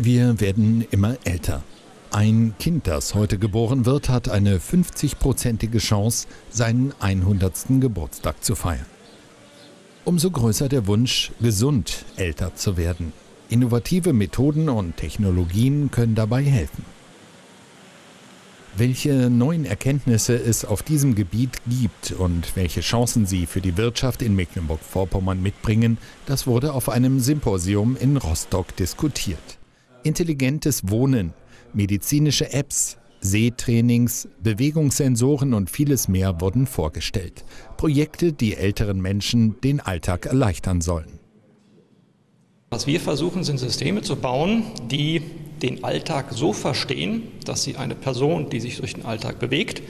Wir werden immer älter. Ein Kind, das heute geboren wird, hat eine 50-prozentige Chance, seinen 100. Geburtstag zu feiern. Umso größer der Wunsch, gesund älter zu werden. Innovative Methoden und Technologien können dabei helfen. Welche neuen Erkenntnisse es auf diesem Gebiet gibt und welche Chancen sie für die Wirtschaft in Mecklenburg-Vorpommern mitbringen, das wurde auf einem Symposium in Rostock diskutiert. Intelligentes Wohnen, medizinische Apps, Sehtrainings, Bewegungssensoren und vieles mehr wurden vorgestellt. Projekte, die älteren Menschen den Alltag erleichtern sollen. Was wir versuchen, sind Systeme zu bauen, die den Alltag so verstehen, dass sie eine Person, die sich durch den Alltag bewegt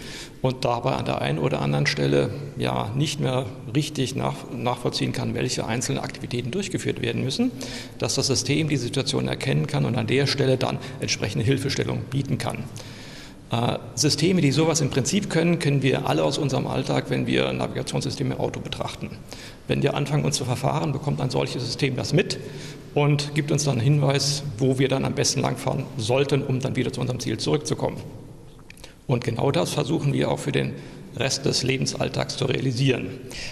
und dabei an der einen oder anderen Stelle ja nicht mehr richtig nach, nachvollziehen kann, welche einzelnen Aktivitäten durchgeführt werden müssen, dass das System die Situation erkennen kann und an der Stelle dann entsprechende Hilfestellung bieten kann. Äh, Systeme, die sowas im Prinzip können, kennen wir alle aus unserem Alltag, wenn wir Navigationssysteme im Auto betrachten. Wenn wir anfangen, uns zu verfahren, bekommt ein solches System das mit und gibt uns dann einen Hinweis, wo wir dann am besten langfahren sollten, um dann wieder zu unserem Ziel zurückzukommen. Und genau das versuchen wir auch für den Rest des Lebensalltags zu realisieren.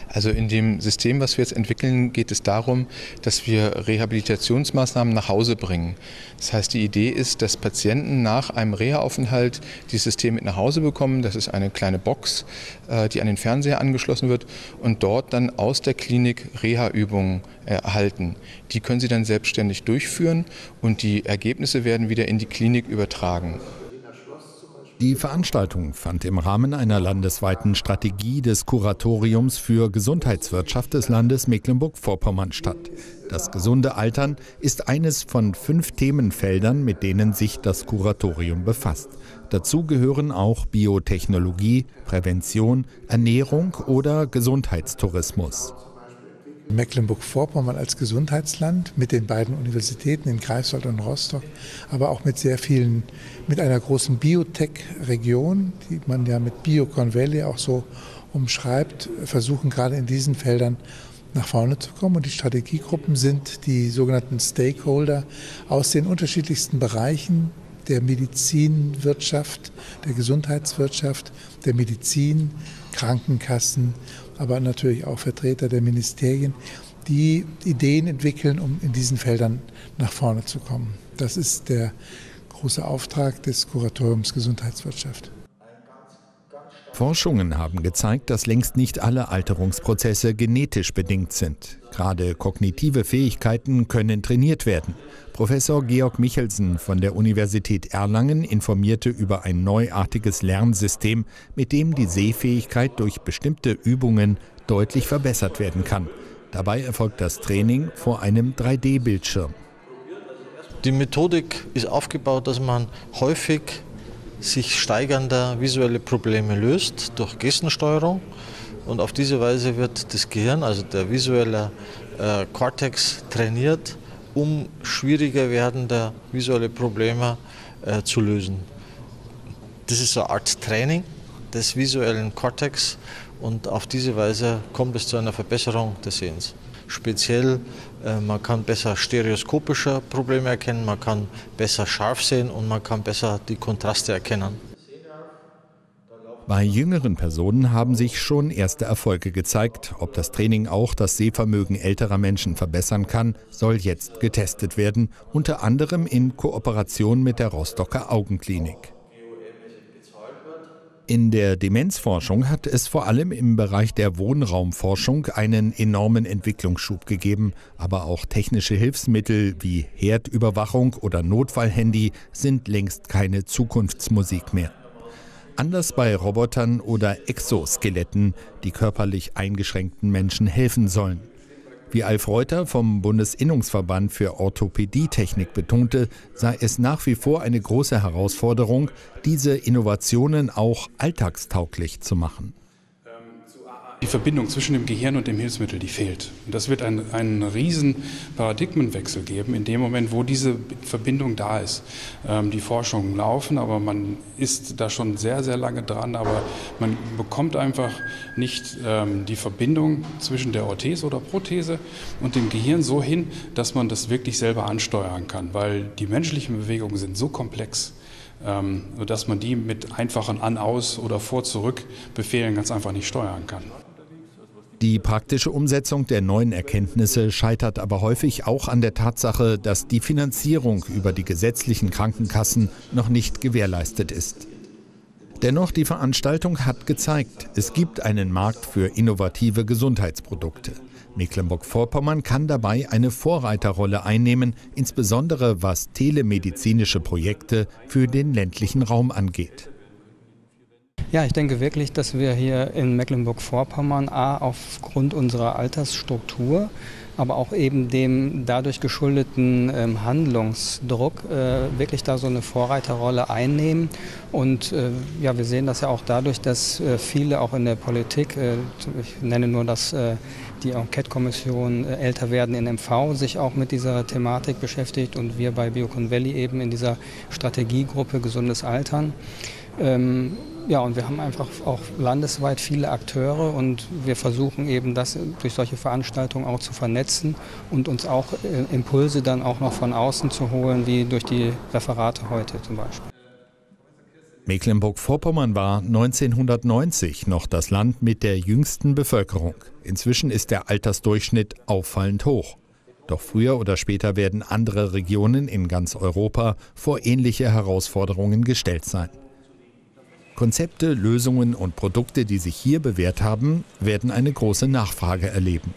Also in dem System, was wir jetzt entwickeln, geht es darum, dass wir Rehabilitationsmaßnahmen nach Hause bringen. Das heißt, die Idee ist, dass Patienten nach einem Reha-Aufenthalt dieses System mit nach Hause bekommen. Das ist eine kleine Box, äh, die an den Fernseher angeschlossen wird und dort dann aus der Klinik Reha-Übungen erhalten. Die können sie dann selbstständig durchführen und die Ergebnisse werden wieder in die Klinik übertragen. Die Veranstaltung fand im Rahmen einer landesweiten Strategie des Kuratoriums für Gesundheitswirtschaft des Landes Mecklenburg-Vorpommern statt. Das gesunde Altern ist eines von fünf Themenfeldern, mit denen sich das Kuratorium befasst. Dazu gehören auch Biotechnologie, Prävention, Ernährung oder Gesundheitstourismus. Mecklenburg-Vorpommern als Gesundheitsland mit den beiden Universitäten in Greifswald und Rostock, aber auch mit sehr vielen, mit einer großen Biotech-Region, die man ja mit Biocon Valley auch so umschreibt, versuchen gerade in diesen Feldern nach vorne zu kommen. Und die Strategiegruppen sind die sogenannten Stakeholder aus den unterschiedlichsten Bereichen der Medizinwirtschaft, der Gesundheitswirtschaft, der Medizin, Krankenkassen, aber natürlich auch Vertreter der Ministerien, die Ideen entwickeln, um in diesen Feldern nach vorne zu kommen. Das ist der große Auftrag des Kuratoriums Gesundheitswirtschaft. Forschungen haben gezeigt, dass längst nicht alle Alterungsprozesse genetisch bedingt sind. Gerade kognitive Fähigkeiten können trainiert werden. Professor Georg Michelsen von der Universität Erlangen informierte über ein neuartiges Lernsystem, mit dem die Sehfähigkeit durch bestimmte Übungen deutlich verbessert werden kann. Dabei erfolgt das Training vor einem 3D-Bildschirm. Die Methodik ist aufgebaut, dass man häufig sich steigernde visuelle Probleme löst durch Gestensteuerung. Und auf diese Weise wird das Gehirn, also der visuelle äh, Cortex, trainiert, um schwieriger werdende visuelle Probleme äh, zu lösen. Das ist so eine Art Training des visuellen Cortex und auf diese Weise kommt es zu einer Verbesserung des Sehens. Speziell, äh, man kann besser stereoskopische Probleme erkennen, man kann besser scharf sehen und man kann besser die Kontraste erkennen. Bei jüngeren Personen haben sich schon erste Erfolge gezeigt. Ob das Training auch das Sehvermögen älterer Menschen verbessern kann, soll jetzt getestet werden, unter anderem in Kooperation mit der Rostocker Augenklinik. In der Demenzforschung hat es vor allem im Bereich der Wohnraumforschung einen enormen Entwicklungsschub gegeben, aber auch technische Hilfsmittel wie Herdüberwachung oder Notfallhandy sind längst keine Zukunftsmusik mehr. Anders bei Robotern oder Exoskeletten, die körperlich eingeschränkten Menschen helfen sollen. Wie Alf Reuter vom Bundesinnungsverband für Orthopädietechnik betonte, sei es nach wie vor eine große Herausforderung, diese Innovationen auch alltagstauglich zu machen. Die Verbindung zwischen dem Gehirn und dem Hilfsmittel, die fehlt. Und das wird einen, einen riesen Paradigmenwechsel geben in dem Moment, wo diese Verbindung da ist. Ähm, die Forschungen laufen, aber man ist da schon sehr, sehr lange dran, aber man bekommt einfach nicht ähm, die Verbindung zwischen der Orthese oder Prothese und dem Gehirn so hin, dass man das wirklich selber ansteuern kann, weil die menschlichen Bewegungen sind so komplex ähm, dass man die mit einfachen An-Aus- oder Vor-Zurück-Befehlen ganz einfach nicht steuern kann. Die praktische Umsetzung der neuen Erkenntnisse scheitert aber häufig auch an der Tatsache, dass die Finanzierung über die gesetzlichen Krankenkassen noch nicht gewährleistet ist. Dennoch, die Veranstaltung hat gezeigt, es gibt einen Markt für innovative Gesundheitsprodukte. Mecklenburg-Vorpommern kann dabei eine Vorreiterrolle einnehmen, insbesondere was telemedizinische Projekte für den ländlichen Raum angeht. Ja, ich denke wirklich, dass wir hier in Mecklenburg-Vorpommern A aufgrund unserer Altersstruktur, aber auch eben dem dadurch geschuldeten ähm, Handlungsdruck äh, wirklich da so eine Vorreiterrolle einnehmen. Und äh, ja, wir sehen das ja auch dadurch, dass äh, viele auch in der Politik, äh, ich nenne nur das äh, die Enquete-Kommission äh, Älter werden in MV sich auch mit dieser Thematik beschäftigt und wir bei Biocon Valley eben in dieser Strategiegruppe Gesundes Altern. Ähm, ja, und wir haben einfach auch landesweit viele Akteure und wir versuchen eben das durch solche Veranstaltungen auch zu vernetzen und uns auch äh, Impulse dann auch noch von außen zu holen, wie durch die Referate heute zum Beispiel. Mecklenburg-Vorpommern war 1990 noch das Land mit der jüngsten Bevölkerung. Inzwischen ist der Altersdurchschnitt auffallend hoch. Doch früher oder später werden andere Regionen in ganz Europa vor ähnliche Herausforderungen gestellt sein. Konzepte, Lösungen und Produkte, die sich hier bewährt haben, werden eine große Nachfrage erleben.